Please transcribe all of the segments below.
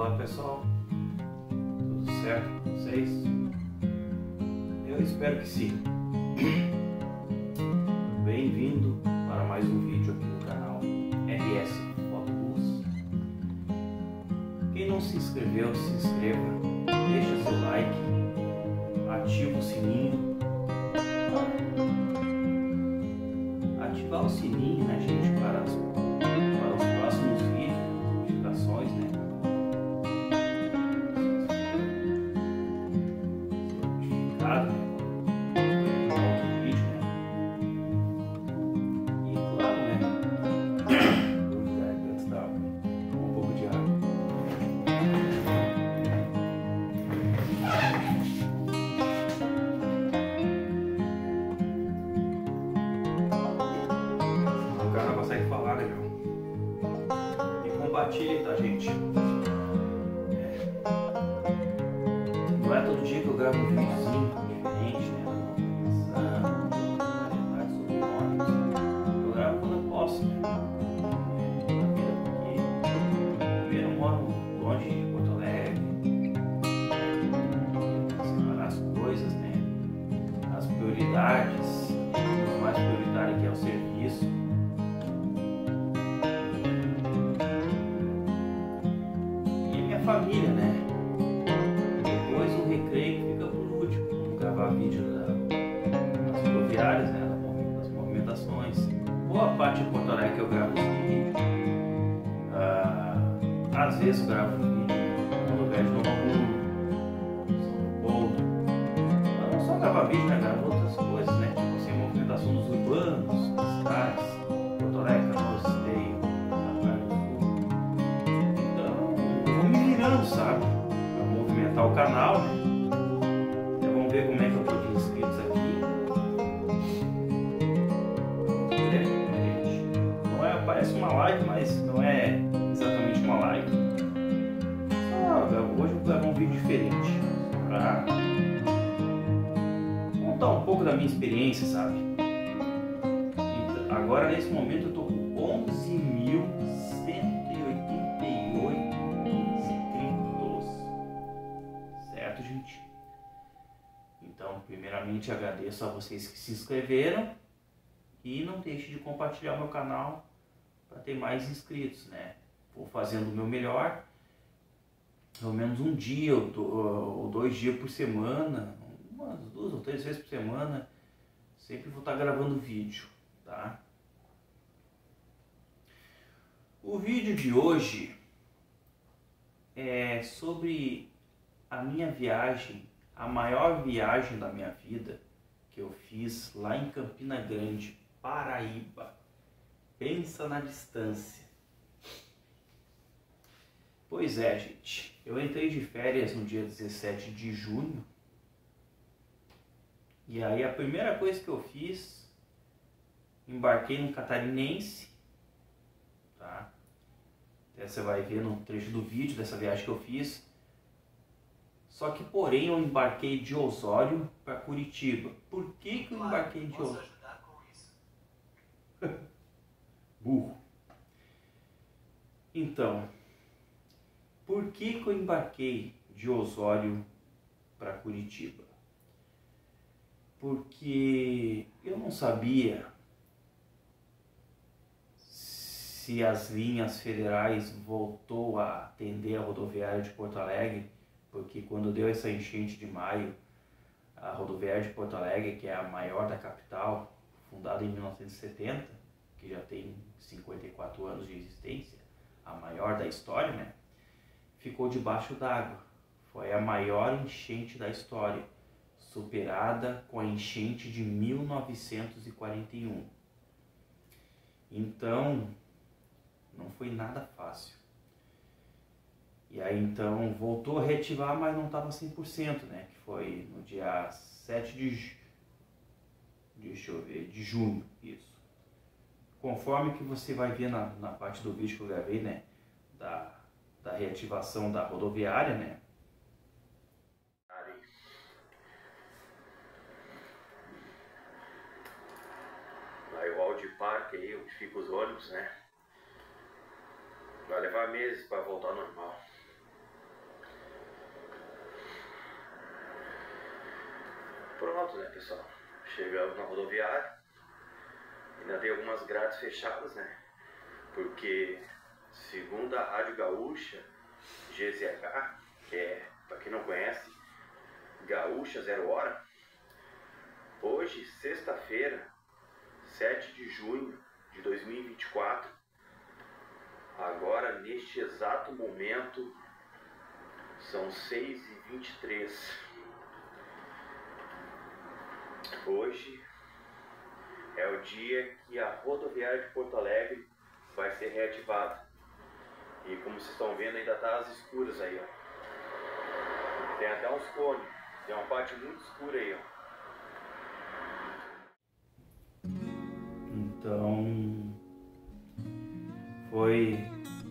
Olá pessoal, tudo certo com vocês? Eu espero que sim. Bem-vindo para mais um vídeo aqui no canal RS Fotobus. Quem não se inscreveu, se inscreva, deixa seu like, ativa o sininho. Ativar o sininho, né gente, das rodoviárias, né? Das movimentações. Boa parte de Porto Alegre que eu gravo os. Ah, às vezes eu gravo vídeo no lugar de Novo Hamburgo, São Paulo. Mas não só gravar vídeo, né? Sabe? agora nesse momento eu tô com 11 mil Primeiramente agradeço a vocês que se inscreveram e não deixe de compartilhar meu canal para ter mais inscritos, né? Vou fazendo o meu melhor, pelo menos um dia ou dois dias por semana, umas duas ou três vezes por semana, sempre vou estar gravando vídeo, tá? O vídeo de hoje é sobre a minha viagem a maior viagem da minha vida que eu fiz lá em Campina Grande, Paraíba. Pensa na distância. Pois é, gente. Eu entrei de férias no dia 17 de junho. E aí a primeira coisa que eu fiz, embarquei no Catarinense, tá? Até você vai ver no trecho do vídeo dessa viagem que eu fiz. Só que, porém, eu embarquei de Osório para Curitiba. Por que, que eu embarquei de Osório? Burro. Então, por que, que eu embarquei de Osório para Curitiba? Porque eu não sabia se as linhas federais voltou a atender a rodoviária de Porto Alegre porque quando deu essa enchente de maio, a rodoviária de Porto Alegre, que é a maior da capital, fundada em 1970, que já tem 54 anos de existência, a maior da história, né? Ficou debaixo d'água. Foi a maior enchente da história, superada com a enchente de 1941. Então, não foi nada fácil. E aí então voltou a reativar, mas não estava 100%, né? Que foi no dia 7 de, deixa eu ver, de junho, isso. Conforme que você vai ver na, na parte do vídeo que eu gravei, né? Da, da reativação da rodoviária, né? intervalo de parque aí, onde fica os ônibus, né? Vai levar meses para voltar ao normal. Pronto, né, pessoal? Chegamos na rodoviária. Ainda tem algumas grades fechadas, né? Porque, segundo a Rádio Gaúcha, GZH, que é, para quem não conhece, Gaúcha Zero Hora, hoje, sexta-feira, 7 de junho de 2024, agora neste exato momento, são 6 e 23 Hoje é o dia que a rodoviária de Porto Alegre vai ser reativada. E como vocês estão vendo, ainda está às escuras aí, ó. Tem até uns cones. Tem uma parte muito escura aí, ó. Então, foi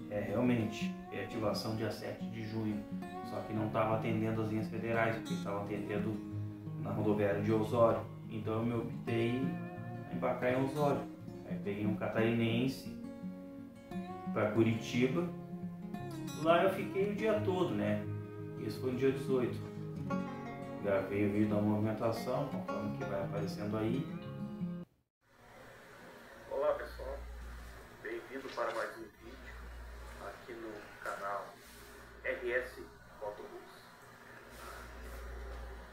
é, realmente reativação dia 7 de junho. Só que não estava atendendo as linhas federais, porque estava atendendo na rodoviária de Osório. Então eu me optei em embarcar em Osório. Aí peguei um catarinense para Curitiba. Lá eu fiquei o dia todo, né? Isso foi no dia 18. Gravei o vídeo da movimentação, conforme que vai aparecendo aí. Olá pessoal, bem-vindo para mais um vídeo aqui no canal RS Motobus.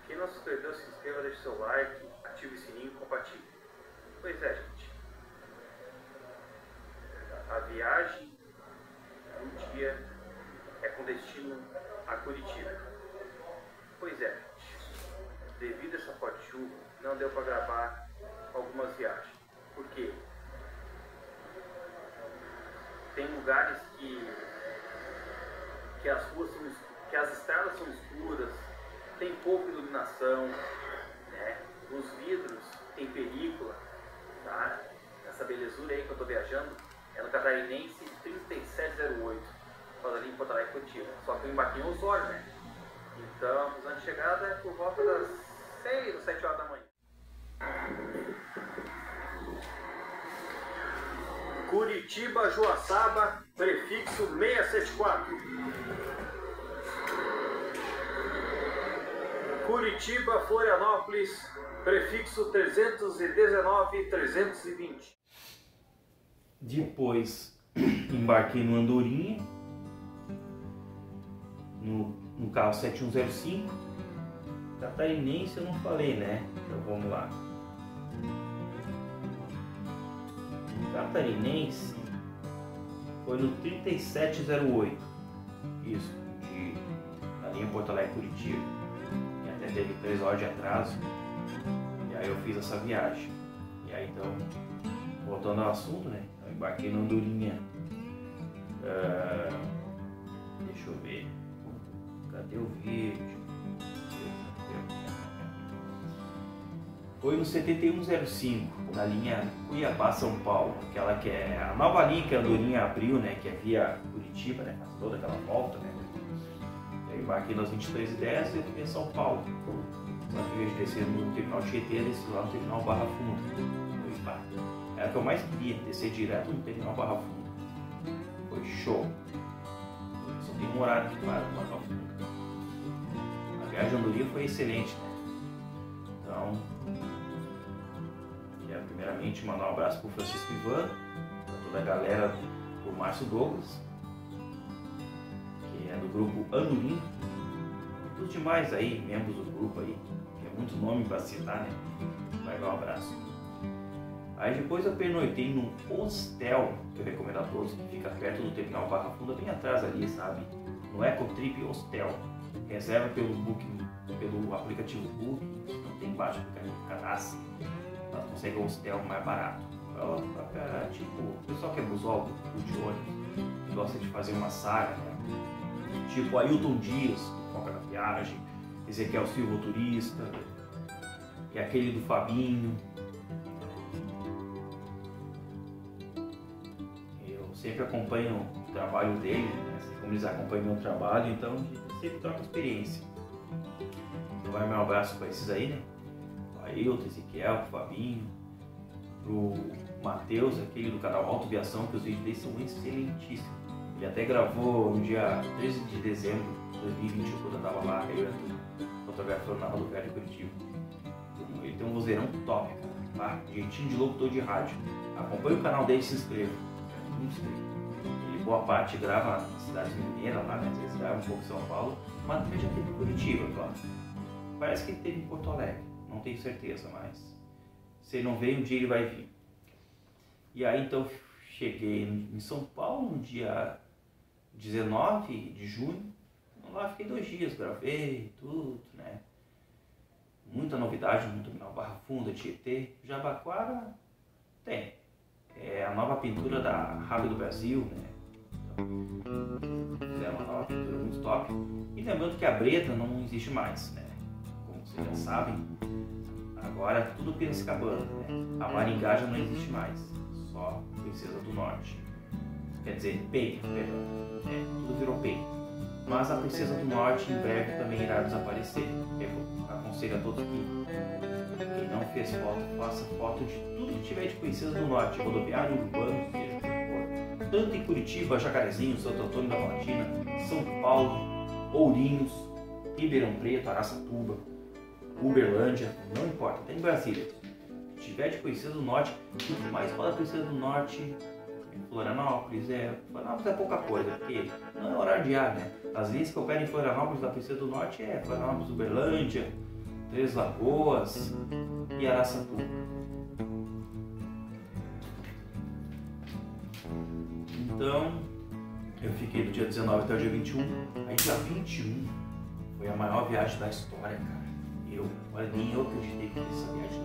Quem não se inscreveu, se inscreva, deixe seu like, ative o sininho compatível. Pois é, gente. A viagem do dia é com destino a Curitiba. Pois é, gente. Devido a essa forte chuva, não deu para gravar algumas viagens. Por quê? Tem lugares que, que as ruas são que as estradas são escuras, tem pouca iluminação, né? Os vidros tem película, tá? Essa belezura aí que eu tô viajando é no Catarinense 3708, faz ali em Porto Alegre, Curitiba. Só que eu embarquei em Osório, né? Então, a de chegada é por volta das 6 ou 7 horas da manhã. Curitiba, Joaçaba, prefixo 674. Curitiba, Florianópolis, prefixo 319 320. Depois embarquei no Andorinha, no, no carro 7105. Catarinense eu não falei, né? Então vamos lá. Catarinense foi no 3708. Isso, de, na linha Porto Alegre Curitiba. E teve 3 horas de atraso aí eu fiz essa viagem. E aí então, voltando ao assunto, né? Eu embarquei no Andorinha. Uh, deixa eu ver. Cadê o vídeo? Foi no 7105, na linha Cuiabá-São Paulo, aquela que é a nova linha que a Andorinha abriu, né? Que é via Curitiba, né? Faz toda aquela volta, né? Embarquei nas 23h10 e eu fui em São Paulo. Em vez de descer no terminal Tietê, desci lá no terminal Barra Funda. Era o que eu mais queria, descer direto no terminal Barra Funda. Foi show. Só tem um horário que para no Barra Funda. A viagem Andorinha foi excelente, né? Então, quero primeiramente mandar um abraço para o Francisco Ivan, para toda a galera do Márcio Douglas, que é do grupo Andorinha, e os demais aí, membros do grupo aí, muito nome para citar, né? Vai dar um abraço. Aí depois eu pernoitei num hostel, que eu recomendo a todos, que fica perto do terminal Barra Funda, bem atrás ali, sabe? No Ecotrip Hostel. Reserva pelo Booking, pelo aplicativo Booking, não tem baixo cadastro, mas consegue um hostel mais barato. Pra, tipo, o pessoal que é busólogo, de ônibus, gosta de fazer uma saga, né? Tipo Ailton Dias, foca na viagem, Ezequiel Silva, turista, e aquele do Fabinho. Eu sempre acompanho o trabalho dele, né? assim como eles acompanham o meu trabalho, então sempre troca experiência. Então vai meu abraço para esses aí, né? O Ailton, Ezequiel, o Fabinho, pro Matheus, aquele do canal Auto Viação, que os vídeos dele são excelentíssimos. Ele até gravou no dia 13 de dezembro de 2021, quando eu estava lá, eu fotografando na rodoviária de Curitiba Ele tem um vozeirão top, cara. Ah, jeitinho de locutor de rádio. Acompanhe o canal dele e se inscreva. Ele, boa parte, grava na cidade mineira lá, né? Às grava um pouco em São Paulo, mas também já teve em Curitiba, claro. Parece que ele teve em Porto Alegre, não tenho certeza, mas se ele não veio, um dia ele vai vir. E aí então cheguei em São Paulo no dia 19 de junho. Lá fiquei dois dias, gravei tudo, né? Muita novidade no terminal Barra Funda, Tietê. Jabaquara tem. É a nova pintura da Rádio do Brasil, né? Então, fizeram uma nova pintura muito top. E lembrando que a Breda não existe mais, né? Como vocês já sabem, agora é tudo Piracicabana, né? A Maringá já não existe mais, só Princesa do Norte. Quer dizer, Peito, perdão. É, tudo virou Peito. Mas a Princesa do Norte em breve também irá desaparecer. Eu aconselho a todos que quem não fez foto, faça foto de tudo que tiver de Princesa do Norte, rodoviário, urbano, seja for. Tanto em Curitiba, Jacarezinho, Santo Antônio da Platina, São Paulo, Ourinhos, Ribeirão Preto, Araçatuba, Uberlândia, não importa, até em Brasília. Se tiver de Princesa do Norte, o mais fala Princesa do Norte Florianópolis, é, Florianópolis é pouca coisa, porque não é horário de ar, né? As linhas que operam em Florianópolis da Princesa do Norte é Florianópolis, Uberlândia, Três Lagoas e Araçatuba. Então, eu fiquei do dia 19 até o dia 21. Aí dia 21 foi a maior viagem da história, cara. Eu, olha, nem eu acreditei que essa viagem.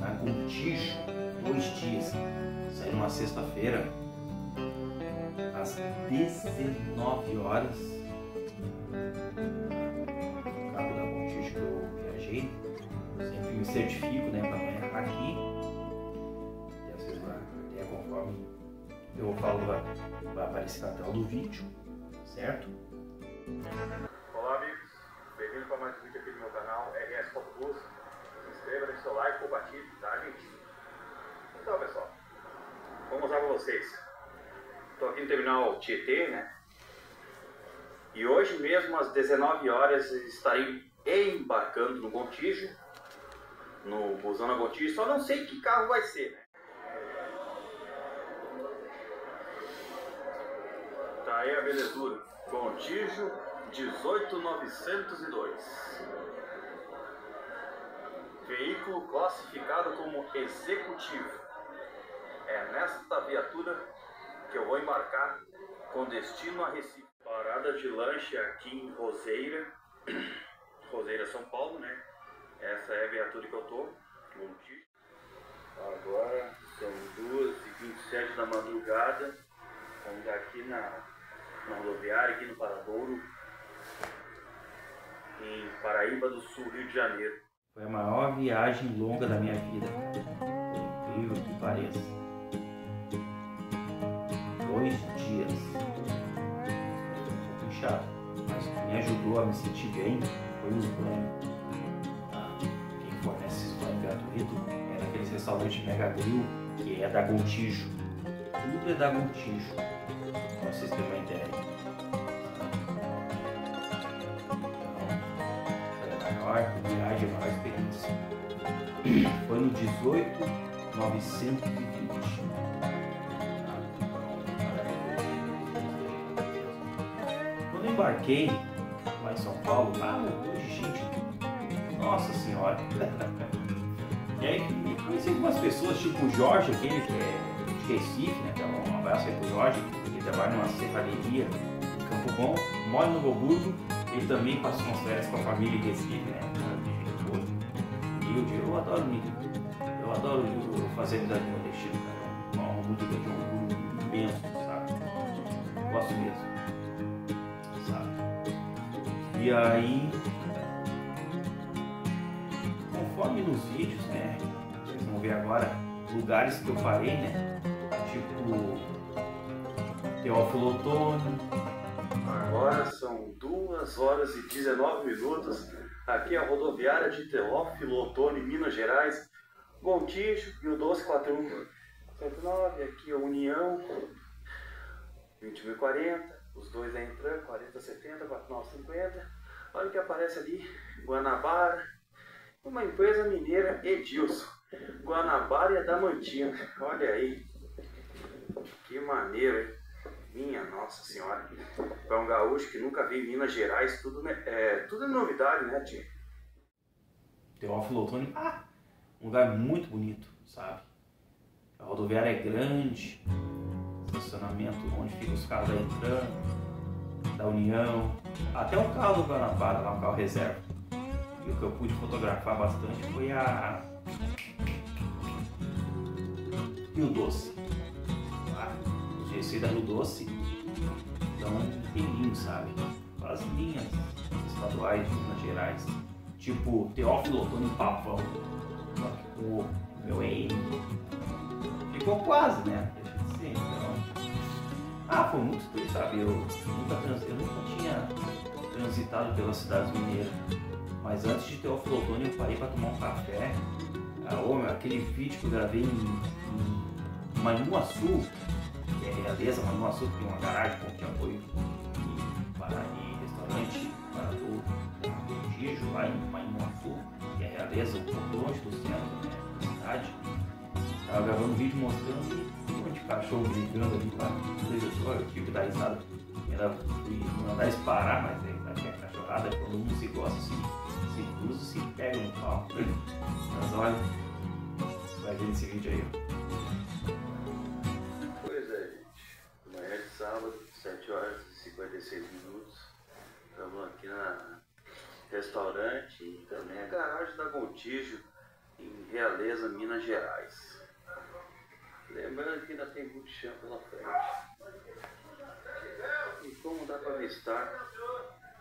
Na Gontijo, dois dias. Saí numa sexta-feira, às 19 horas. O carro da Gontijo que eu viajei. Sempre me certifico, né, pra não errar aqui. E às vezes até conforme eu falo, vai, vai aparecer na tela do vídeo, certo? Olá amigos, bem-vindos para mais um vídeo aqui do meu canal RS Fotobus. Se inscreva, deixe seu like, compartilhe, tá gente? Então pessoal, vou mostrar para vocês. Estou aqui no terminal Tietê, né? E hoje mesmo às 19 horas estarei embarcando no Gontijo, no busão na Gontijo, só não sei que carro vai ser, né? Tá aí a belezura. Gontijo 18902. Veículo classificado como executivo. Que eu vou embarcar com destino a Recife. Parada de lanche aqui em Roseira, Roseira, São Paulo, né? Essa é a viatura que eu tô. Gontijo. Agora são 2h27 da madrugada. Estamos aqui na na rodoviária aqui no Paradouro, em Paraíba do Sul, Rio de Janeiro. Foi a maior viagem longa da minha vida. Incrível que pareça. Pouco chato, mas o que me ajudou a me sentir bem foi os banhos. Ah, quem fornece esse banho gratuito é naqueles restaurantes Mega Grill, que é da Gontijo. Tudo é da Gontijo para vocês terem uma ideia. Então, viagem, a maior experiência. Foi no 18920. Embarquei lá em São Paulo, lá de gente, nossa senhora. E aí conheci algumas pessoas, tipo o Jorge, aquele que é de Recife, né? Então, um abraço aí pro Jorge trabalha numa serralheria em Campo Bom, mora no Novo ele também passou umas férias com a família em Recife, né? Eu adoro milho. Eu adoro fazer amizade nordestina, cara. É honra muito grande, um orgulho imenso, sabe? Gosto mesmo. E aí, conforme nos vídeos, né? Vocês vão ver agora lugares que eu parei, né? Tipo Teófilo Otônio. Agora são 2 horas e 19 minutos. Aqui é a rodoviária de Teófilo Otônio, Minas Gerais. Gontijo e o 1241. 109, aqui a União. 2040, os dois da Entran, 4070, 4950. Olha o que aparece ali, Guanabara. uma empresa mineira Edilson, Guanabara e Adamantina. Olha aí, que maneiro, hein? Minha Nossa Senhora. Para um gaúcho que nunca em Minas Gerais, tudo, é, tudo é novidade, né, tio? Teófilo Otoni, ah, um lugar muito bonito, sabe? A rodoviária é grande, estacionamento onde ficam os carros da entrando, da União, até o carro do Guanabara, lá um carro reserva. E o que eu pude fotografar bastante foi a Rio Doce. Ah, os GC da Rio Doce são pequenininhos, sabe? As linhas estaduais de Minas Gerais tipo Teófilo Otônio Papão, só que o meu EM. Ficou quase, né? Deixa de ser, então. Ah, foi muito triste, sabe? Eu nunca, trans... eu nunca tinha transitado pelas cidades mineiras. Mas antes de Teófilo Otônio eu parei para tomar um café. Ah, oh, aquele vídeo que eu gravei em, em Manhuaçu, que é realeza, Manhuaçu, que tem uma garagem com de apoio e, para, e restaurante para o Tijo, lá em Manhuaçu, que é realeza, um pouco longe do centro né, da cidade. Estava gravando um vídeo mostrando cachorro brigando ali para o televisor, eu tive que dar risada. Fui mandar eles parar, mas é, acho que a cachorrada, quando um se gosta, se, se cruza, se pega no pau. Mas olha, vai ver nesse vídeo aí. Pois é, gente. Amanhã de sábado, 7 horas e 56 minutos. Estamos aqui na restaurante e também a garagem da Gontijo, em Realeza, Minas Gerais. Lembrando que ainda tem muito chão pela frente. E como dá para avistar,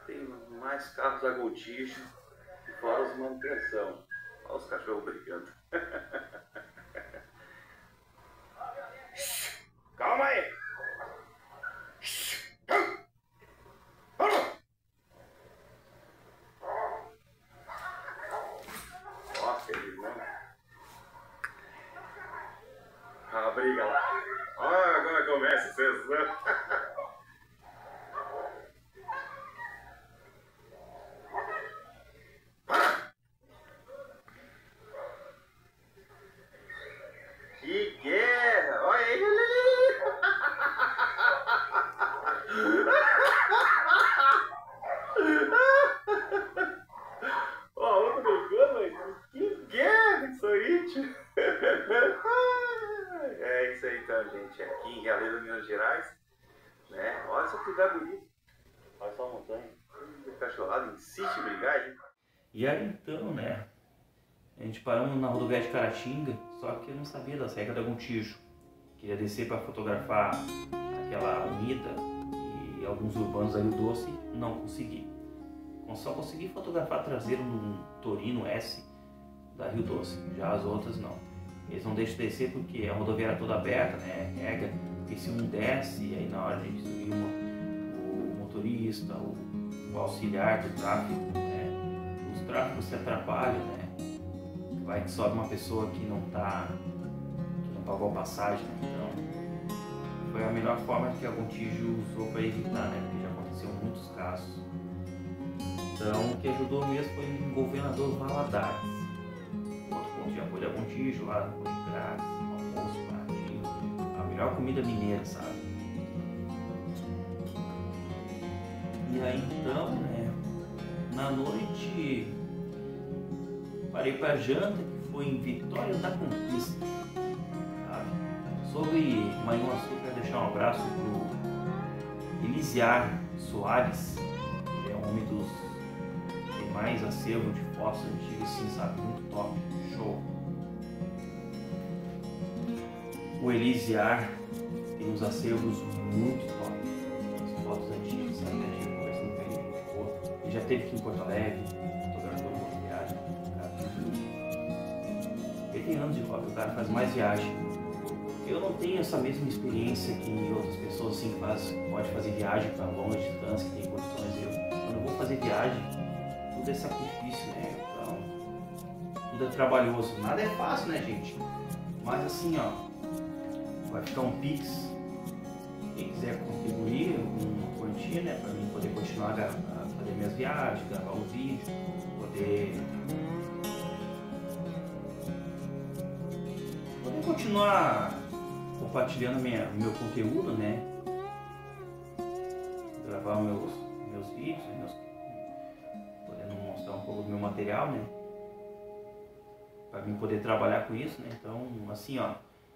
tem mais carros da Gontijo e fora os manutenção. Olha os cachorros brigando. Calma aí! Nossa, eles não. A briga lá. Olha, agora começa a sessão. Que guerra! Olha aí! Ó, outro brigando, mas que guerra isso aí, tio! É isso aí então, gente. Aqui em Realeza, Minas Gerais, né? Olha só que lugar bonito. Olha só a montanha. Hum, Cachorrado insiste em brigar, gente. E aí então, né? A gente paramos na rodoviária de Caratinga, só que eu não sabia das regras da Gontijo. Queria descer para fotografar aquela unida e alguns urbanos ali doce, não consegui. Só consegui fotografar traseiro num Torino S da Rio Doce, já as outras não. Eles não deixam descer porque a rodoviária é toda aberta, né? Regra, porque se um desce, aí na hora de subir o motorista, o, o auxiliar do tráfego, né? os tráfegos se atrapalham, né? Vai que sobe uma pessoa que não tá, que não pagou a passagem, né? Então, foi a melhor forma que a Gontijo usou para evitar, né? Porque já aconteceu muitos casos. Então, o que ajudou mesmo foi em Governador Valadares. Outro ponto de apoio da Gontijo, lá no Grátis, almoço, pratinho, a melhor comida mineira, sabe? E aí então, né? Na noite parei para janta, que foi em Vitória da Conquista. Sabe? Sobre Manhuaçu, quero deixar um abraço pro Elisiar Soares, ele é um homem dos que tem mais acervo de fotos antigas, assim, sabe? Muito top, show. O Elisiar tem uns acervos muito top, as fotos antigas, sabe? A gente conversando com ele. Ele já teve aqui em Porto Alegre, anos de hobby, o cara faz mais viagem. Eu não tenho essa mesma experiência que outras pessoas assim faz, pode fazer viagem para longe distância, que tem condições. Eu, quando eu vou fazer viagem, tudo é sacrifício, né? Então, tudo é trabalhoso. Nada é fácil, né, gente? Mas assim, ó, vai ficar um Pix. Quem quiser contribuir uma quantia, né, para mim poder continuar a, a fazer minhas viagens, gravar os vídeos, poder continuar compartilhando minha, meu conteúdo, né? Gravar meus, meus vídeos, meus, podendo mostrar um pouco do meu material, né? Para mim poder trabalhar com isso, né? Então, assim, ó,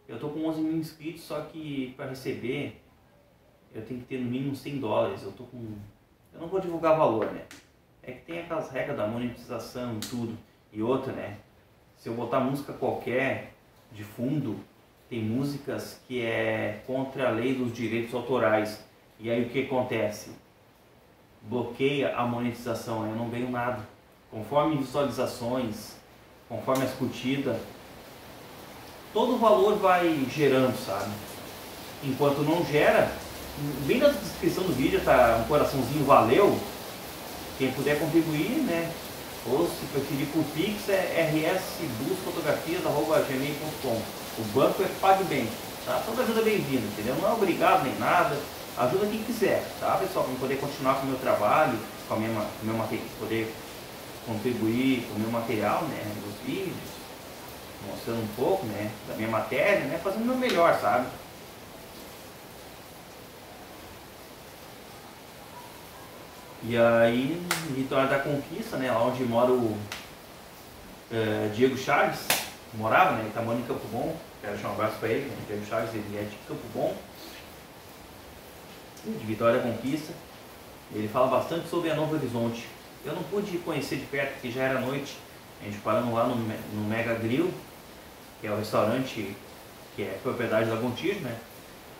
eu tô com 11 mil inscritos, só que para receber eu tenho que ter no mínimo 100 dólares. Eu tô com. Eu não vou divulgar valor, né? É que tem aquelas regras da monetização e tudo. E outra, né? Se eu botar música qualquer de fundo, tem músicas que é contra a lei dos direitos autorais. E aí o que acontece? Bloqueia a monetização, eu não ganho nada. Conforme visualizações, conforme as curtidas, todo o valor vai gerando, sabe? Enquanto não gera, bem na descrição do vídeo tá um coraçãozinho valeu. Quem puder contribuir, né? Ou se preferir por Pix é rsbusfotografias.gmail.com O banco é PagBank, tá? Toda ajuda é bem-vinda, entendeu? Não é obrigado nem nada. Ajuda quem quiser, tá pessoal? Para poder continuar com o meu trabalho, com, o meu material, poder contribuir com o meu material, né? Nos vídeos, mostrando um pouco, né? Da minha matéria, né? Fazendo o meu melhor, sabe? E aí, em Vitória da Conquista, né, lá onde mora o é, Diego Chaves, morava, né, ele tá morando em Campo Bom, quero deixar um abraço para ele, né, Diego Chaves, ele é de Campo Bom, de Vitória da Conquista. Ele fala bastante sobre a Novo Horizonte. Eu não pude conhecer de perto, porque já era noite, a gente parando lá no, no Mega Grill, que é o restaurante que é propriedade da Gontijo, né?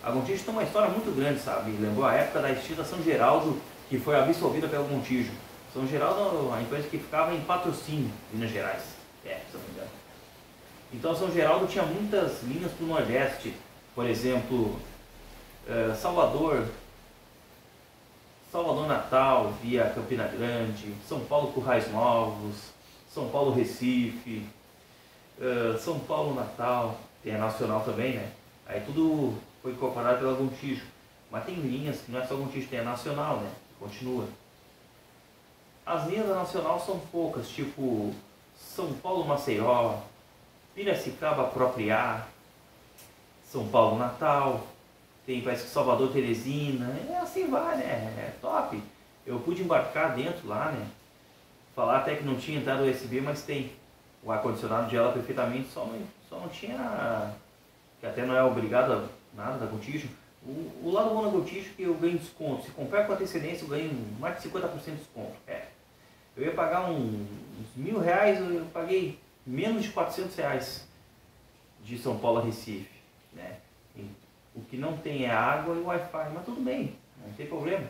A Gontijo tem uma história muito grande, sabe? Lembrou a época da extinta São Geraldo que foi absorvida pelo Montijo. São Geraldo, a empresa que ficava em patrocínio, Minas Gerais. É, se não me engano. Então São Geraldo tinha muitas linhas para o Nordeste, por exemplo, eh, Salvador, Salvador Natal via Campina Grande, São Paulo Currais Novos, São Paulo Recife, eh, São Paulo Natal, tem a Nacional também, né? Aí tudo foi incorporado pela Gontijo. Mas tem linhas que não é só Gontijo, tem a Nacional, né? Continua. As linhas da Nacional são poucas, tipo São Paulo Maceió, Piracicaba Apropriar, São Paulo Natal, tem parece que Salvador Teresina, é assim vai, né? É top. Eu pude embarcar dentro lá, né? Falar até que não tinha entrada USB, mas tem. O ar-condicionado gela perfeitamente, só não, só não tinha. Que até não é obrigado a nada da Contígio o, o lado bom Gotijo é que eu ganho desconto. Se comprar com antecedência, eu ganho mais de 50% de desconto. É. Eu ia pagar um, uns mil reais, eu paguei menos de 400 reais de São Paulo a Recife. Né? O que não tem é água e Wi-Fi, mas tudo bem, não tem problema.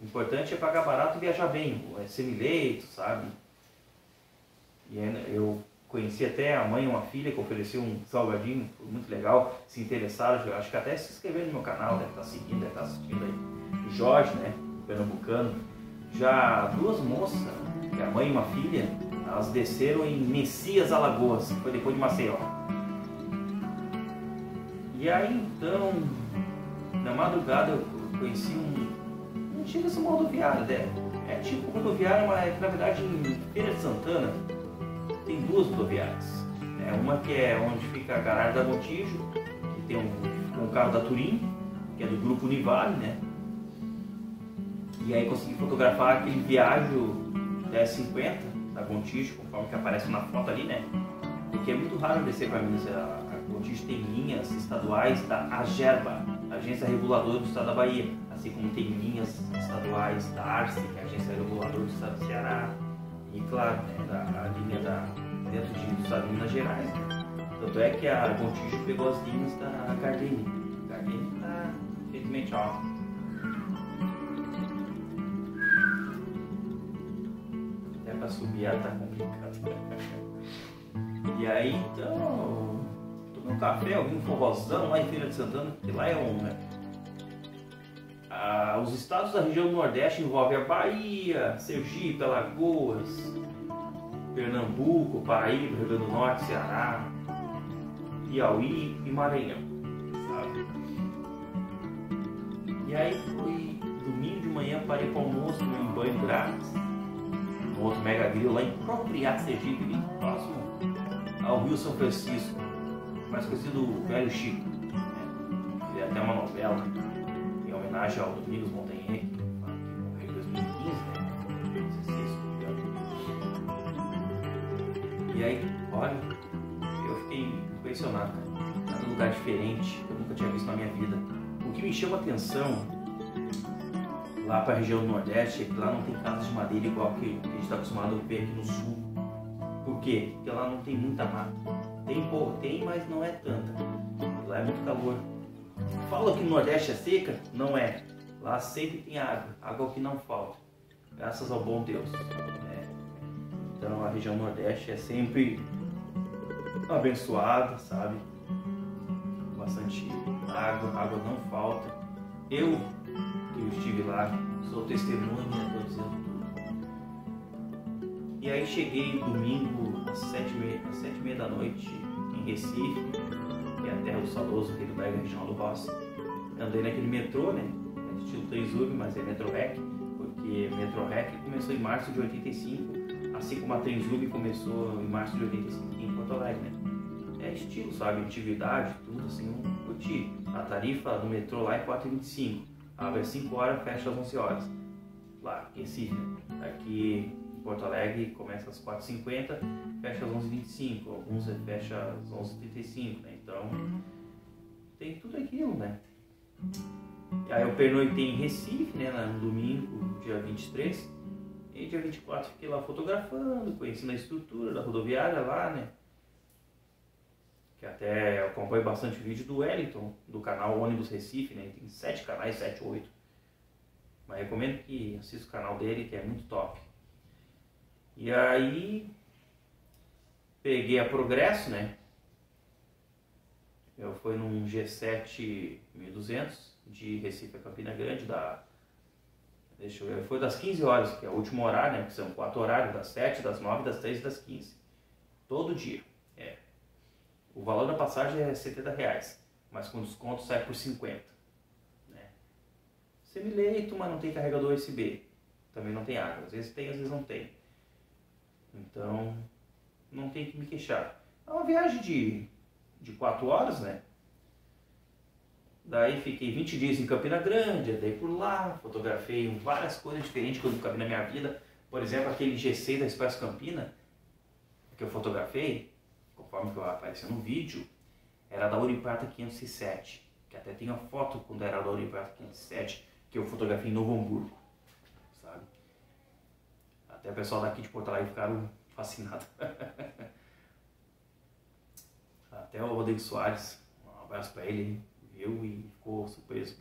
O importante é pagar barato e viajar bem, é semileito, sabe? E eu Conheci até a mãe e uma filha que ofereceu um salgadinho, foi muito legal. Se interessaram, acho que até se inscreveram no meu canal, deve estar seguindo, deve estar assistindo aí. Jorge, né? Pernambucano. Já duas moças, que é a mãe e uma filha, elas desceram em Messias Alagoas, foi depois de Maceió. E aí então, na madrugada eu conheci um. Não chega a ser rodoviária, né? É tipo rodoviária, mas na verdade em Feira de Santana tem duas rodoviárias. Né? Uma que é onde fica a garagem da Montijo, que tem um, um carro da Turim, que é do grupo Univale, né? E aí consegui fotografar aquele viajo 1050 da Montijo, conforme que aparece na foto ali, né? Porque é muito raro descer para Minas. A, a tem linhas estaduais da AGERBA, Agência Reguladora do Estado da Bahia, assim como tem linhas estaduais da ARCE, que é a Agência Reguladora do Estado do Ceará, e claro, né, da, a linha da, dentro de, do estado de Minas Gerais. Né? Tanto é que a Gontijo pegou as linhas da Gardini. A Gardini está, infelizmente, ó. Até para subir ela tá complicado. e aí, então, tomei um café, ouvi um forrozão lá em Feira de Santana, que lá é um, né? Ah, os estados da região Nordeste envolvem a Bahia, Sergipe, Alagoas, Pernambuco, Paraíba, Rio Grande do Norte, Ceará, Piauí e Maranhão. Sabe? E aí fui domingo de manhã, parei para almoço, um banho grátis, um outro mega grill lá em Propriar, Sergipe, próximo ao Rio São Francisco. mais conhecido Velho Chico. Né? Tem até uma novela homenagem ao Domingos Montanhê, que morreu em 2015, né? E aí, olha, eu fiquei impressionado, cara. Tá num lugar diferente, que eu nunca tinha visto na minha vida. O que me chama atenção lá para a região do Nordeste é que lá não tem casas de madeira igual que a gente está acostumado a ver aqui no Sul. Por quê? Porque lá não tem muita mata. Tem, pô, tem, mas não é tanta. Lá é muito calor. Fala que no Nordeste é seca? Não é. Lá sempre tem água. Água que não falta. Graças ao bom Deus. É. Então a região Nordeste é sempre abençoada, sabe? Bastante água, água não falta. Eu que estive lá, sou testemunha, estou dizendo tudo. E aí cheguei domingo às sete às sete e meia da noite em Recife, é terra do saudoso Rio do Brega, Reginaldo Rossi. Andei naquele metrô, né? É estilo Trenzub, mas é Metro Rec, porque Metro Rec começou em março de 85, assim como a Trenzub começou em março de 85 aqui em Porto Alegre, né? É estilo, sabe? Atividade, tudo assim, eu curti. A tarifa do metrô lá é 4,25 abre às 5 horas, fecha às 11 horas. Lá, em Recife. Aqui em Porto Alegre começa às 4h50, fecha às 11h25. Alguns fecha às 11h35, né? Então, tem tudo aquilo, né? E aí eu pernoitei em Recife, né? No domingo, dia 23. E dia 24 fiquei lá fotografando, conhecendo a estrutura da rodoviária lá, né? que até acompanho bastante vídeo do Wellington, do canal Ônibus Recife, né? Tem sete canais, sete, oito. Mas recomendo que assista o canal dele, que é muito top. E aí peguei a Progresso, né? Eu fui num G7 1200 de Recife a Campina Grande, da Deixa eu ver, foi das 15 horas, que é o último horário, né? Que são quatro horários, das 7, das 9, das 3 e das 15. Todo dia. O valor da passagem é 70 reais, mas com desconto sai por 50. Né? Semi-leito, mas não tem carregador USB. Também não tem água. Às vezes tem, às vezes não tem. Então, não tem que me queixar. É uma viagem de, de 4 horas, né? Daí fiquei 20 dias em Campina Grande, andei por lá, fotografei várias coisas diferentes que eu nunca vi na minha vida. Por exemplo, aquele G6 da Expresso Campina, que eu fotografei, conforme que apareceu no vídeo, era da Ouro Prata 507, que até tem a foto quando era da Ouro Prata 507, que eu fotografei em Novo Hamburgo, sabe? Até o pessoal daqui de Porto Alegre ficaram fascinados. Até o Rodrigo Soares, um abraço pra ele, viu e ficou surpreso.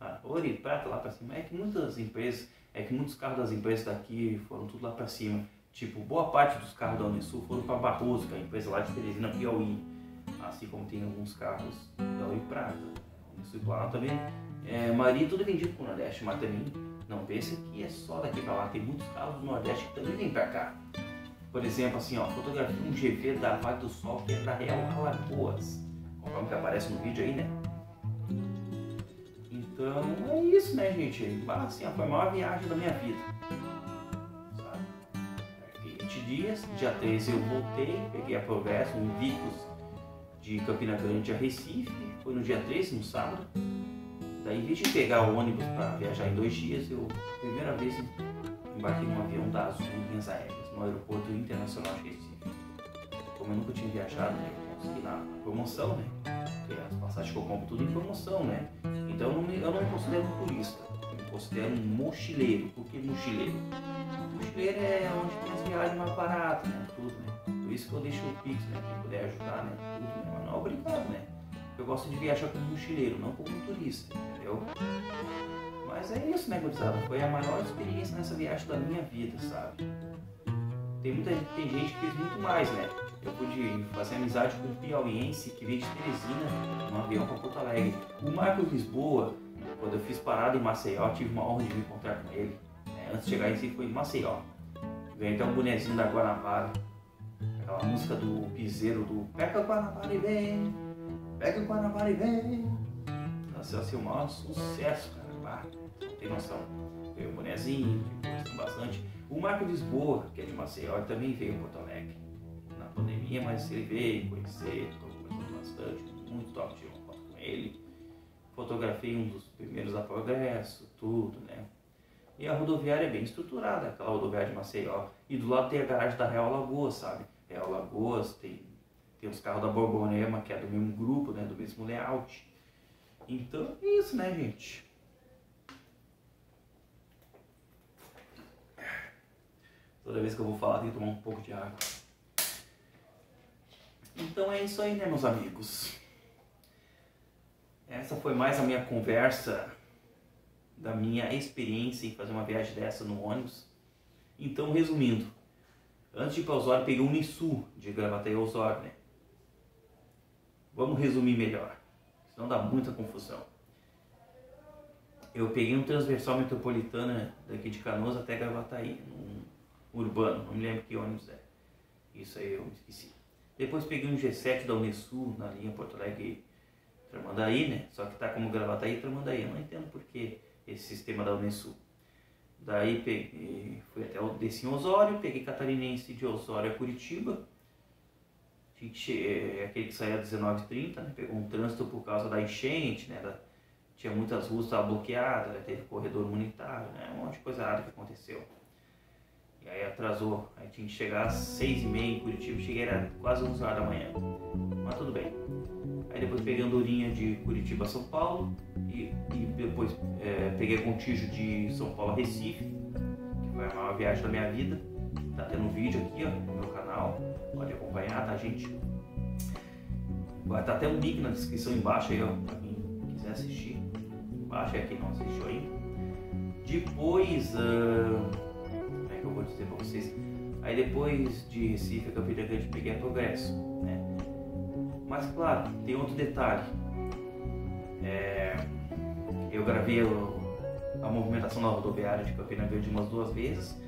Ah, Ouro e Prata lá pra cima. É que muitas empresas, é que muitos carros das empresas daqui foram tudo lá pra cima. Tipo, boa parte dos carros da Unisul foram para Barroso, que é a empresa lá de Teresina, Piauí. Assim como tem alguns carros da Prata. A Unisul Planalto também. É, maioria tudo vendido para o Nordeste, mas também não pense que é só daqui para lá. Tem muitos carros do Nordeste que também vêm para cá. Por exemplo, assim, ó, fotografia um GV da Vale do Sol que é da Real Alagoas. Conforme que aparece no vídeo aí, né? Então é isso, né, gente? Assim, foi a maior viagem da minha vida dias. Dia 13 eu voltei, peguei a Progresso, um Vicos de Campina Grande a Recife. Foi no dia 13, no sábado. Daí, em vez de pegar o ônibus para viajar em dois dias, eu, primeira vez, embarquei num avião da Azul Linhas Aéreas, no Aeroporto Internacional de Recife. Como eu nunca tinha viajado, né, eu consegui na promoção, né? Porque as passagens que eu compro tudo em promoção, né? Então eu não me, eu não me considero um turista, eu me considero um mochileiro. Por que mochileiro? Mochileiro é onde tem as viagens mais baratas, né? Tudo, né? Por isso que eu deixo o Pix, né? Quem puder ajudar, né? Tudo, né? Mas não é obrigado, né? Eu gosto de viajar como mochileiro, não como turista, entendeu? Mas é isso, né, gurizada? Foi a maior experiência nessa viagem da minha vida, sabe? Tem muita tem gente que fez muito mais, né? Eu pude fazer amizade com um piauiense que veio de Teresina no avião para Porto Alegre. O Marco Lisboa, quando eu fiz parada em Maceió, tive uma honra de me encontrar com ele antes de chegar em si foi em Maceió. Veio até um bonezinho da Guanabara. Aquela música do piseiro do Pega Guanabara e vem, pega Guanabara e vem. Nasceu assim o maior sucesso, cara. Tem noção. Veio o bonezinho, gostou bastante. O Marco Lisboa, que é de Maceió, também veio em Porto Alegre. Na pandemia, mas ele veio conhecer, bastante, muito top, tirei uma foto com ele. Fotografei um dos primeiros a progresso, tudo, né? E a rodoviária é bem estruturada, aquela rodoviária de Maceió. E do lado tem a garagem da Real Lagoas, sabe? Real Lagoas, tem, tem os carros da Borborema, que é do mesmo grupo, né? Do mesmo layout. Então é isso, né, gente? Toda vez que eu vou falar, tem que tomar um pouco de água. Então é isso aí, né, meus amigos? Essa foi mais a minha conversa da minha experiência em fazer uma viagem dessa no ônibus. Então, resumindo, antes de ir para Osório, peguei um Nissu de Gravataí a Osório, né? Vamos resumir melhor, senão dá muita confusão. Eu peguei um transversal metropolitana daqui de Canoas até Gravataí, num urbano, não me lembro que ônibus é. Isso aí eu me esqueci. Depois peguei um G7 da Unesul na linha Porto Alegre Tramandaí, né? Só que tá como Gravataí Tramandaí. Eu não entendo por que esse sistema da Unesul. Daí peguei, fui até o desci em Osório, peguei Catarinense de Osório a Curitiba. É aquele que saía às 19h30, né? pegou um trânsito por causa da enchente, né? Da, tinha muitas ruas bloqueadas, né? teve corredor humanitário, né? um monte de coisa errada que aconteceu. E aí atrasou, aí tinha que chegar às 6h30 em Curitiba, cheguei era quase 11 horas da manhã. Mas tudo bem. Aí depois peguei Andorinha de Curitiba a São Paulo e, e depois é, peguei Contígio de São Paulo a Recife, que foi a maior viagem da minha vida. Tá tendo um vídeo aqui ó, no meu canal, pode acompanhar, tá gente? Vai tá até um link na descrição embaixo aí, ó, pra quem quiser assistir. Baixa aí quem não assistiu ainda. Depois, uh, é que eu vou dizer pra vocês? Aí depois de Recife, Campina Grande, peguei a Progresso, né? Mas claro, tem outro detalhe. É, eu gravei a movimentação da rodoviária de Campina Verde umas duas vezes.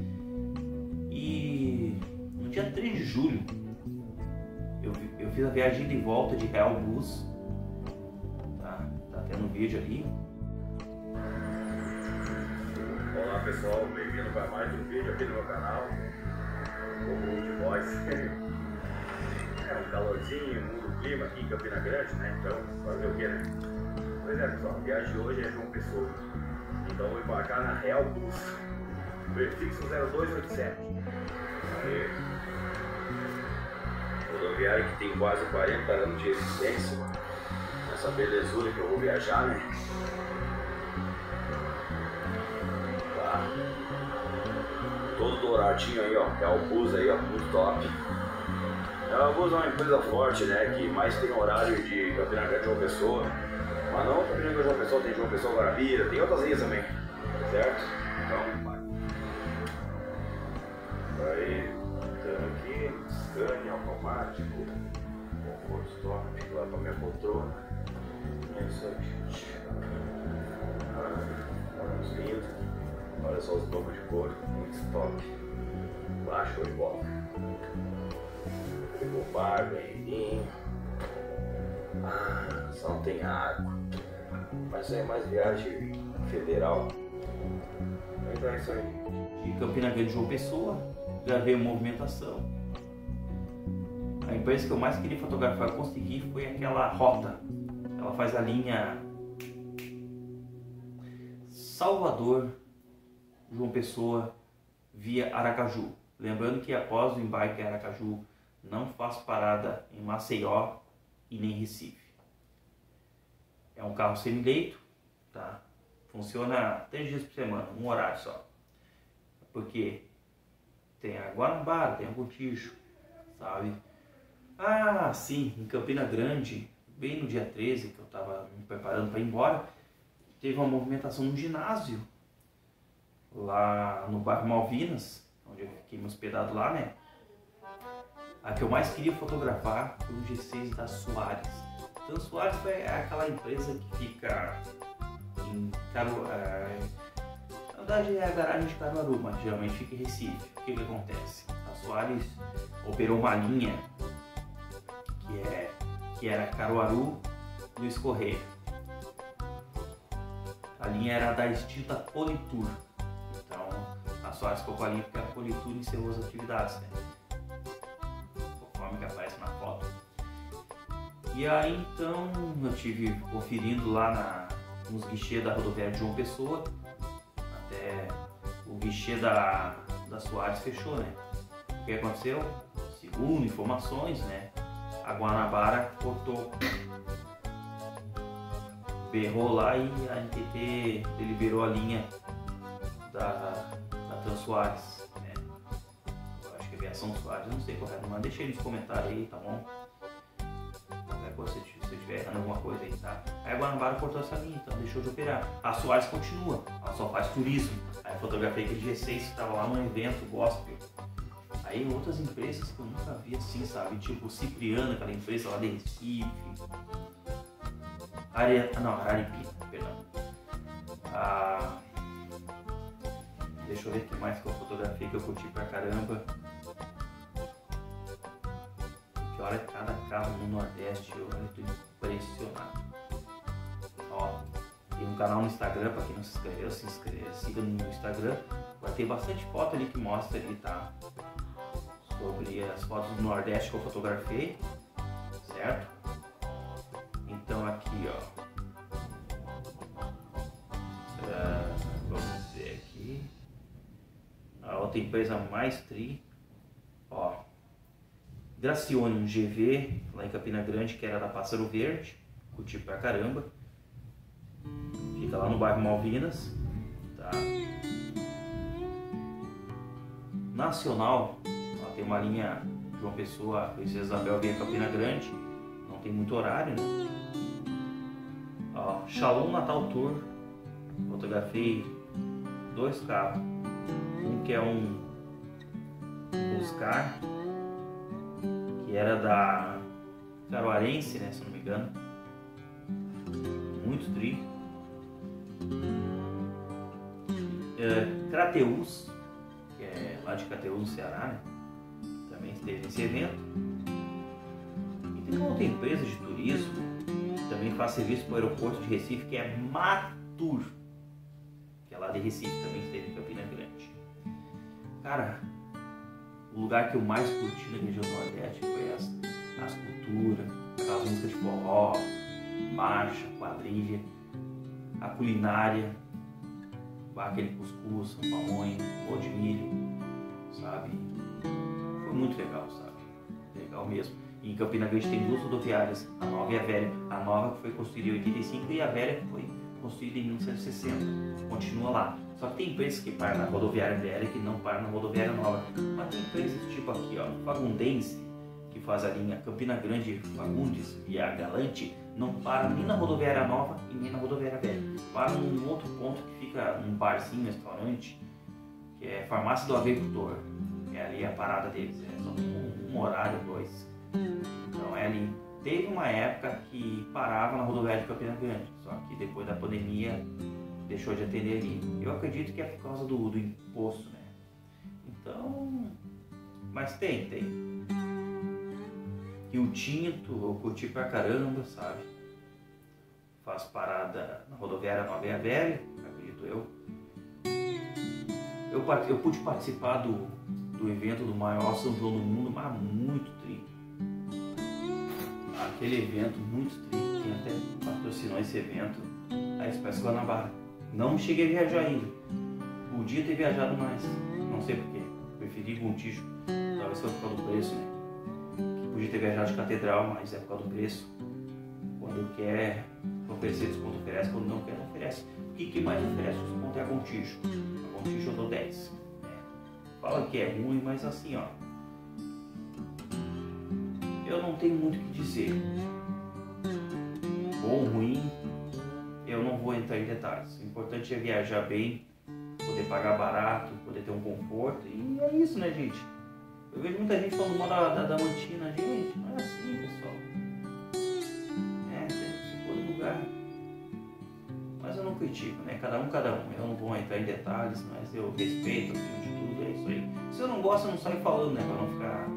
E no dia 3 de julho eu, eu fiz a viagem de volta de Real Bus. Tá, tá tendo vídeo ali. Olá pessoal, bem-vindo para mais um vídeo aqui no meu canal. O de voz. É um calorzinho, o clima aqui em Campina Grande, né? Então, fazer o quê, né? Pois é, pessoal, a viagem de hoje é João Pessoa. Então, vou embarcar na Real Bus. Prefixo 0287. Aí. Rodoviário que tem quase 40 anos de existência. Essa belezura que eu vou viajar, né? Douradinho aí, ó. Real Bus aí, ó. Muito top. A Lagos é uma empresa forte, né? Que mais tem horário de Campina Grande João Pessoa. Mas não Campina Grande João Pessoa, tem João Pessoa Guarabira, tem outras linhas também. Certo? Então, aí, aqui, scan automático, conforto stop, lá para minha poltrona. É isso aí, gente. Olha lindo. Olha só os bancos de couro, muito top. Baixo e bola. Pegou bar, banheirinho. Ah, só não tem água. Mas é mais viagem federal. Então é isso aí. De Campina Grande João Pessoa, gravei a movimentação. A empresa que eu mais queria fotografar, consegui, foi aquela rota. Ela faz a linha Salvador, João Pessoa, via Aracaju. Lembrando que após o embarque em Aracaju, não faço parada em Maceió e nem Recife. É um carro semi-leito, tá? Funciona três dias por semana, um horário só. Porque tem a Guanabara, tem a Botijo, sabe? Ah, sim, em Campina Grande, bem no dia 13, que eu estava me preparando para ir embora, teve uma movimentação no ginásio, lá no bairro Malvinas, onde eu fiquei hospedado lá, né? A que eu mais queria fotografar foi o G6 da Soares. Então, a Soares é aquela empresa que fica em Caruaru. É, na verdade, é a garagem de Caruaru, mas geralmente fica em Recife. O que, que acontece? A Soares operou uma linha que, é, que era Caruaru Luiz Correia. A linha era da extinta Politur. Soares ficou com a linha porque a Politur encerrou as atividades. Né? que aparece na foto. E aí então eu tive conferindo lá na, nos guichês da rodoviária de João Pessoa, até o guichê da, da Soares fechou, né? O que aconteceu? Segundo informações, né? A Guanabara cortou. Berrou lá e a NTT deliberou a linha da, da Transoares. Né? Eu acho que é aviação Soares, não sei correto, mas deixa aí nos comentários aí, tá bom? Qualquer coisa, se você estiver errando alguma coisa aí, tá? Aí a Guanabara cortou essa linha, então deixou de operar. A Soares continua, ela só faz turismo. Aí eu fotografei aquele G6 que estava lá no evento gospel. Aí outras empresas que eu nunca vi assim, sabe? Tipo Cipriano, aquela empresa lá de Recife. Are... Não, Araripina, perdão. Ah, deixa eu ver o que mais que eu fotografei que eu curti pra caramba. Que é cada carro no Nordeste, eu tô impressionado. Ó, tem um canal no Instagram, pra quem não se inscreveu, se inscreva, siga no Instagram. Vai ter bastante foto ali que mostra ali, tá? sobre as fotos do Nordeste que eu fotografei, certo? Então aqui, ó, outra empresa mais tri, ó, Gracione, um GV lá em Campina Grande, que era da Pássaro Verde, curti pra caramba, fica lá no bairro Malvinas, tá? Nacional, tem uma linha de uma pessoa, Princesa Isabel vem a Campina Grande, não tem muito horário, né? Ó, Shalom Natal Tour, fotografei dois carros, que é um Buscar, que era da Caruarense, né, se não me engano, muito tri. É, Crateus, que é lá de Crateus no Ceará, né? teve esse evento. E tem uma outra empresa de turismo que também faz serviço para o aeroporto de Recife, que é Matur, que é lá de Recife, também esteve em Campina Grande. Cara, o lugar que eu mais curti na região do Nordeste foi as, as culturas, aquelas músicas de forró, marcha, quadrilha, a culinária, aquele cuscuz, pamonha, pão de milho, sabe? foi muito legal, sabe? Legal mesmo. Em Campina Grande tem duas rodoviárias, a nova e a velha. A nova que foi construída em 85 e a velha que foi construída em 1960. Continua lá. Só que tem empresas que param na rodoviária velha que não param na rodoviária nova. Mas tem empresas tipo aqui, ó, Fagundense, que faz a linha Campina Grande Fagundes via Galante, não para nem na rodoviária nova e nem na rodoviária velha. Para num outro ponto que fica um barzinho, restaurante, que é Farmácia do Agricultor é ali a parada deles, é só um, um horário, dois. Então é ali. Teve uma época que parava na rodoviária de Campina Grande, só que depois da pandemia deixou de atender ali. Eu acredito que é por causa do, do imposto, né? Então, mas tem, tem. E o Tinto, eu curti pra caramba, sabe? Faz parada na rodoviária Nova e Velha, acredito eu. Eu, eu pude participar do do evento do maior São João do mundo, mas muito tri. Aquele evento muito tri, quem até patrocinou esse evento, a Expresso Guanabara. Não cheguei a viajar ainda. Podia ter viajado mais, não sei porquê. Preferi Gontijo, talvez foi por causa do preço, né? Podia ter viajado de catedral, mas é por causa do preço. Quando quer oferecer desconto, oferece. Quando não quer, não oferece. O que, que mais oferece desconto é a Gontijo. A Gontijo eu dou 10 fala que é ruim, mas assim, ó. Eu não tenho muito o que dizer. Bom, ruim, eu não vou entrar em detalhes. O importante é viajar bem, poder pagar barato, poder ter um conforto. E é isso, né, gente? Eu vejo muita gente falando mal da, da, da mantina. Gente, não é assim, pessoal. É, tem que se lugar. Mas eu não critico, né? Cada um, cada um. Eu não vou entrar em detalhes, mas eu respeito acima de tudo, é isso aí. Se eu não gosto, eu não saio falando, né? Pra não ficar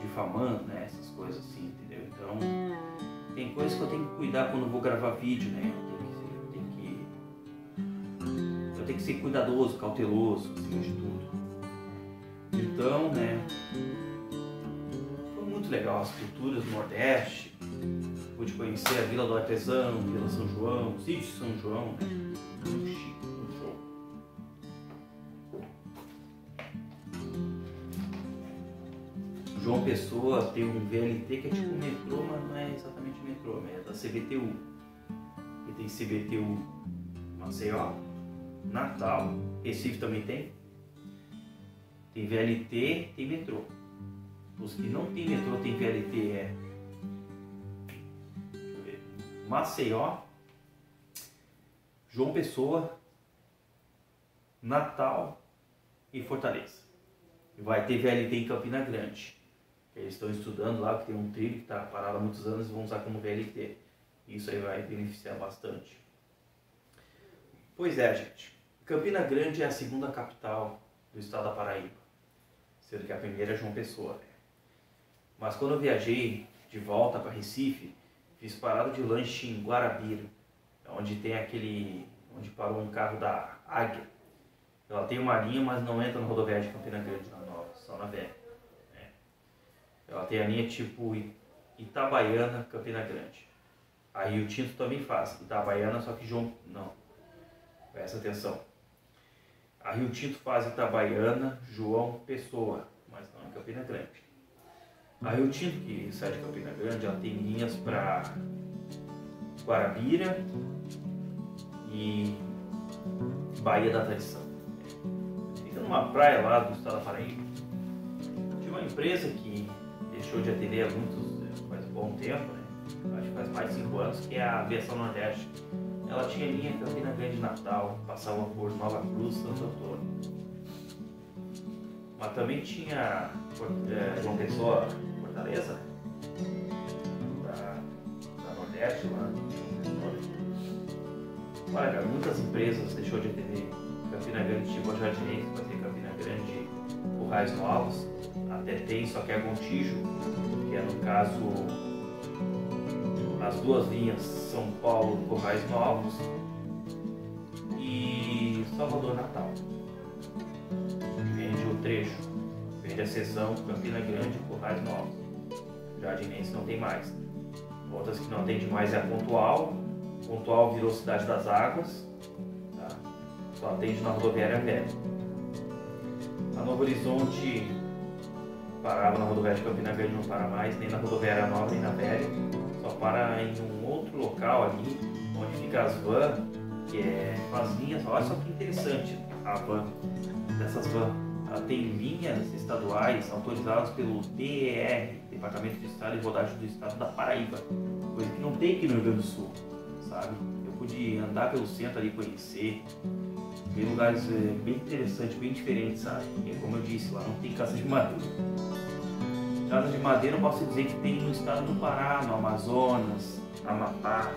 difamando, né? Essas coisas assim, entendeu? Então, tem coisas que eu tenho que cuidar quando eu vou gravar vídeo, né? Tenho que ser cuidadoso, cauteloso, acima de tudo. Então, né? Foi muito legal as culturas do Nordeste. pude conhecer a Vila do Artesão, Vila São João, Sítio São João, né? João Pessoa tem um VLT que é tipo um metrô, mas não é exatamente metrô, é da CBTU. E tem CBTU Maceió, Natal, Recife também tem. Tem VLT, tem metrô. Os que não tem metrô tem VLT é Maceió, João Pessoa, Natal e Fortaleza. Vai ter VLT em Campina Grande. Eles estão estudando lá, que tem um trilho que está parado há muitos anos e vão usar como VLT. Isso aí vai beneficiar bastante. Pois é, gente. Campina Grande é a segunda capital do estado da Paraíba, sendo que a primeira é João Pessoa. Mas quando eu viajei de volta para Recife, Fiz parada de lanche em Guarabira, onde tem aquele. onde parou um carro da Águia. Ela tem uma linha, mas não entra no rodoviária de Campina Grande, na nova, só na velha. É. Ela tem a linha tipo Itabaiana, Campina Grande. Aí o Tinto também faz, Itabaiana, só que João. Não. Presta atenção. A Rio Tinto faz Itabaiana, João Pessoa, mas não em Campina Grande. A Rio Tinto, que sai de Campina Grande, ela tem linhas para Guarabira e Bahia da Tradição. Fica numa praia lá do estado da Paraíba. Tinha uma empresa que deixou de atender há muitos, faz um bom tempo, né? acho que faz mais de 5 anos, que é a Aviação Nordeste. Tinha linha Campina Grande Natal, passava por Nova Cruz, Santo Antônio. Mas também tinha é, Pessoa, Fortaleza, da, da Nordeste, lá Olha, cara, muitas empresas deixou de atender Campina Grande, tipo a Jardinense, vai ter Campina Grande, Currais Novos, até tem, só que é Gontijo, que é no caso as duas linhas São Paulo, Currais Novos e Salvador Natal. Vende o trecho, vende a seção Campina Grande, Currais Novos. Jardinense não tem mais. Outras que não atende mais é a Pontual. Pontual virou Cidade das Águas. Tá? Só atende na rodoviária velha. A Novo Horizonte parava na rodoviária de Campina Grande, não para mais, nem na rodoviária nova, nem na velha. Para em um outro local ali, onde fica as van, que é com as linhas. Olha só que interessante a van, dessas van. Ela tem linhas estaduais autorizadas pelo DER, Departamento de Estado e Rodagem do Estado da Paraíba, coisa que não tem aqui no Rio Grande do Sul, sabe? Eu pude andar pelo centro ali, conhecer, ver lugares é, bem interessantes, bem diferentes, sabe? E como eu disse, lá não tem casa de madeira. Casa de madeira eu posso dizer que tem no estado do Pará, no Amazonas, Amapá,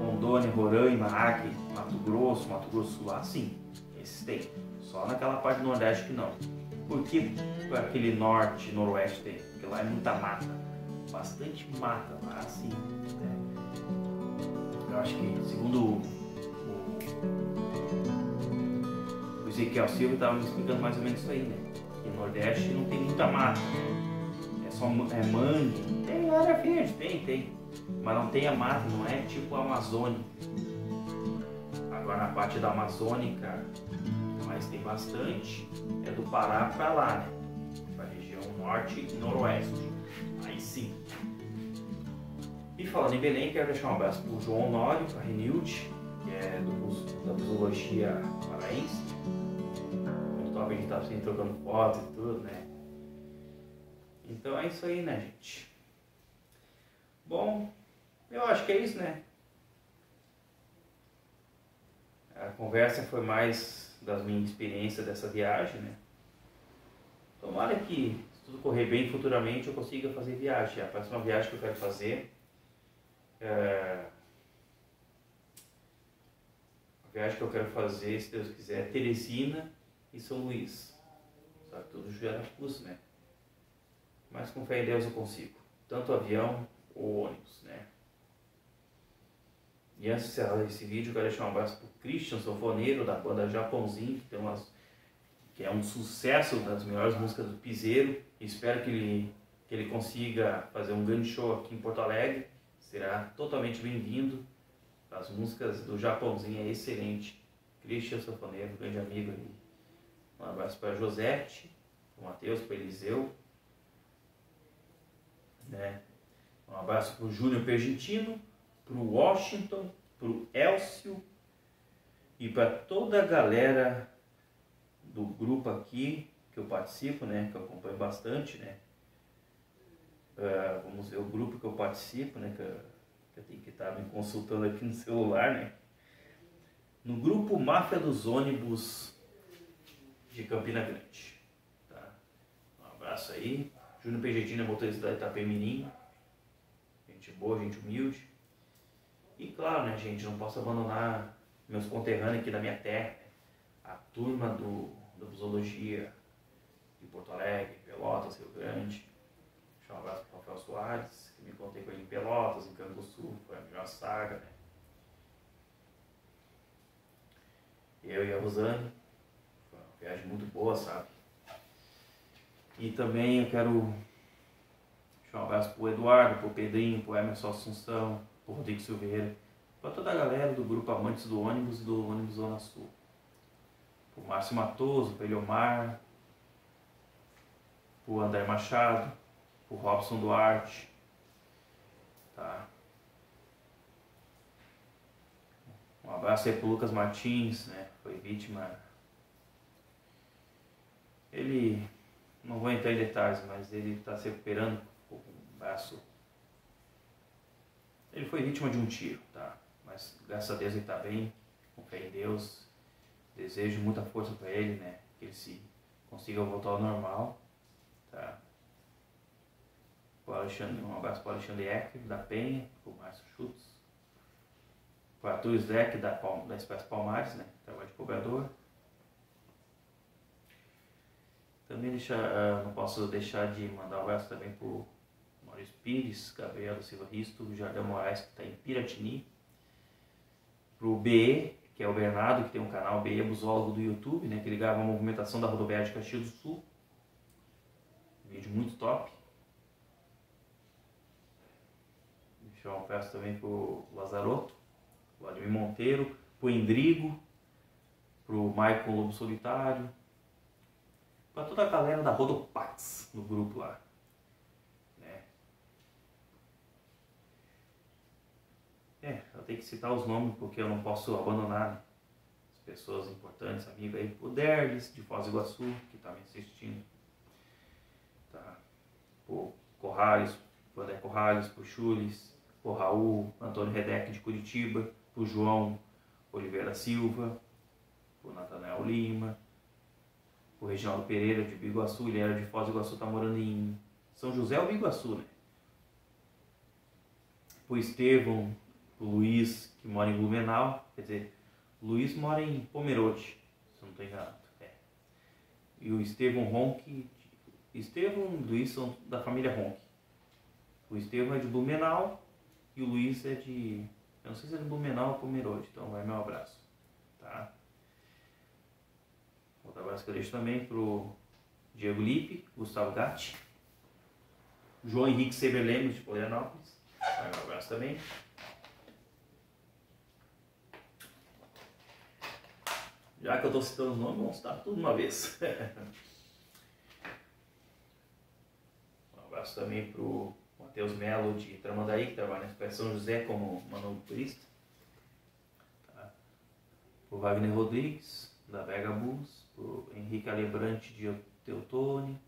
Rondônia, Roraima, Acre, Mato Grosso, Mato Grosso lá, sim, esses tem. Só naquela parte do Nordeste que não. Por que aquele norte, noroeste tem? Porque lá é muita mata. Bastante mata lá, assim. Né? Eu acho que, segundo o, o Ezequiel Silva, estava me explicando mais ou menos isso aí, né? Que no Nordeste não tem muita mata. Só é mangue. Tem área verde, tem, tem. Mas não tem a mata, não é tipo a Amazônia. Agora na parte da Amazônica, mas tem bastante, é do Pará para lá, né? Para a região norte e noroeste. Aí sim. E falando em Belém, quero deixar um abraço para o João Honório, para a Renilde, que é do da Zoologia Paraense. Muito top, a gente tá sempre trocando fotos e tudo, né? Então é isso aí, né, gente? Bom, eu acho que é isso, né? A conversa foi mais das minhas experiências dessa viagem, né? Tomara que, se tudo correr bem futuramente, eu consiga fazer viagem. A próxima viagem que eu quero fazer é... A viagem que eu quero fazer, se Deus quiser, é Teresina e São Luís. Só que tudo gera custo, né? Mas com fé em Deus eu consigo. Tanto avião ou ônibus, né? E antes de encerrar esse vídeo, quero deixar um abraço para o Christian, sanfoneiro da banda Japãozinho, que, tem umas, que é um sucesso das melhores músicas do Piseiro. Espero que ele, que ele consiga fazer um grande show aqui em Porto Alegre, será totalmente bem-vindo. As músicas do Japãozinho é excelente. Christian Sanfoneiro, grande amigo. Um abraço para Josete, para Matheus, para Eliseu. Né? Um abraço para o Júnior Pergentino, para o Washington, para o Elcio e para toda a galera do grupo aqui que eu participo, né? Que eu acompanho bastante, né? Uh, vamos ver o grupo que eu participo, né? Que eu, que eu tenho que estar me consultando aqui no celular, né? No grupo Máfia dos Ônibus de Campina Grande. Tá? Um abraço aí. Júnior Pejetina, motorista da Itapemirim. Gente boa, gente humilde. E claro, né, gente, não posso abandonar meus conterrâneos aqui da minha terra. Né? A turma do, do Busologia de Porto Alegre, Pelotas, Rio Grande. Deixa um abraço para o Rafael Soares, que me contei com ele em Pelotas, em Canguçu, foi a melhor saga, né? Eu e a Rosane. Foi uma viagem muito boa, sabe? E também eu quero deixar um abraço pro Eduardo, pro Pedrinho, pro Emerson Assunção, pro Rodrigo Silveira, para toda a galera do grupo Amantes do Ônibus do Ônibus Zona Sul. Pro Márcio Matoso, pro Eliomar, pro André Machado, pro Robson Duarte, tá? Um abraço aí pro Lucas Martins, né? Foi vítima. Ele, vou entrar em detalhes, mas ele está se recuperando com um braço. Ele foi vítima de um tiro, tá? Mas graças a Deus ele está bem, com fé em Deus. Desejo muita força para ele, né? Que ele se consiga voltar ao normal, tá? O Alexandre, um abraço para o Alexandre Eck, da Penha, para o Márcio Schutz o Arthur Zek da, da Espécie Palmares, né? Trabalho de cobrador. Também uh, não posso deixar de mandar um abraço também para o Maurício Pires, Gabriel Silva Risto, Jardel Moraes, que está em Piratini. Para o BE, que é o Bernardo, que tem um canal BE Busólogo do YouTube, né? Que ele grava a movimentação da rodoviária de Caxias do Sul. vídeo muito top. Deixa um abraço também para o Lazaroto. Vladimir Monteiro, pro Endrigo, pro Michael Lobo Solitário, para toda a galera da Rodopax no grupo lá. Né? É, eu tenho que citar os nomes porque eu não posso abandonar as pessoas importantes, amigos aí, o Derlis de Foz do Iguaçu, que está me assistindo. Tá? O Corrales, o André Corrales, o Chules, o Raul, Antônio Redec de Curitiba, o João Oliveira Silva, o Natanael Lima, o Reginaldo Pereira de Biguaçu, ele era de Foz do Iguaçu, está morando em São José ou Biguaçu, né? O Estevão, o Luiz, que mora em Blumenau, quer dizer, o Luiz mora em Pomerode, se eu não estou enganado. É. E o Estevão Ronque, Estevão e Luiz são da família Ronque. O Estevão é de Blumenau e o Luiz é de eu não sei se é de Blumenau ou Pomerode, então vai meu abraço. Tá? Abraço que eu deixo também pro Diego Lipe, Gustavo Gatti, João Henrique Seber Lemos de Florianópolis. Meu abraço também. Já que eu estou citando os nomes, vamos citar tudo uma vez. um abraço também pro Matheus Melo de Tramandaí, que trabalha na São José como manuturista. Tá? O Wagner Rodrigues, da Vega Bus. O Henrique Alebrante de Teutônio.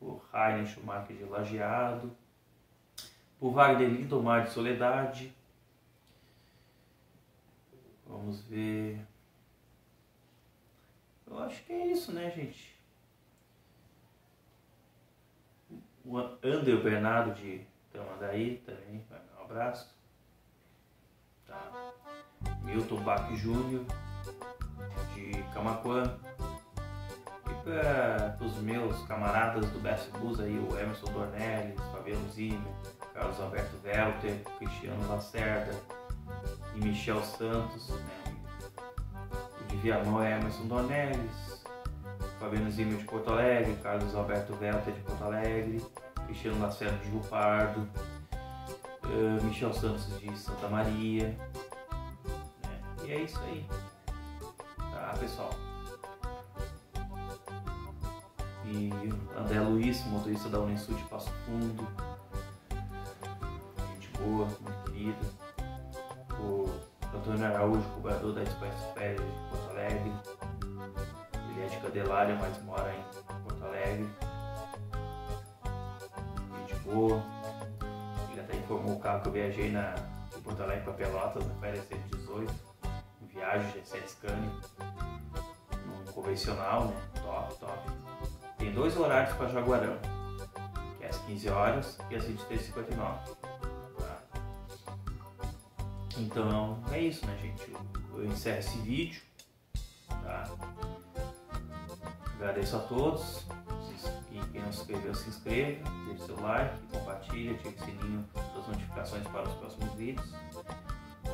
O Rainer Schumacher de Lajeado. O Wagner Lindomar de Soledade. Vamos ver. Eu acho que é isso, né, gente? O Ander Bernardo de Tramandaí também, um abraço. Tá. Milton Bach Júnior de Camacuã. E para os meus camaradas do Best Bus aí, o Emerson Dornelles, Fabiano Zimmer, Carlos Alberto Welter, Cristiano Lacerda e Michel Santos. Né? O de Viamão é Emerson Dornelles, Fabiano Zimmer de Porto Alegre, Carlos Alberto Velta de Porto Alegre, Cristiano Lacerda de Rio Pardo, uh, Michel Santos de Santa Maria. Né? E é isso aí. Pessoal? E André Luiz, motorista da Unisul de Passo Fundo. Gente boa, muito querida. O Antônio Araújo, cobrador da Expresso Férias de Porto Alegre. Ele é de Cadelária, mas mora em Porto Alegre. Gente boa. Ele até informou o carro que eu viajei na, de Porto Alegre para Pelotas na férias 118. Em viagem G7 Scania. Num convencional, né? Top, top. Tem dois horários para Jaguarão, que é às 15 horas e às 23h59. Tá? Então é isso, né, gente? Eu, encerro esse vídeo. Tá? Agradeço a todos. E quem não se inscreveu, se inscreva, deixe seu like, compartilha, ative o sininho das notificações para os próximos vídeos.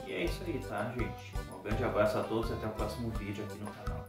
E é isso aí, tá, gente? Um grande abraço a todos e até o próximo vídeo aqui no canal.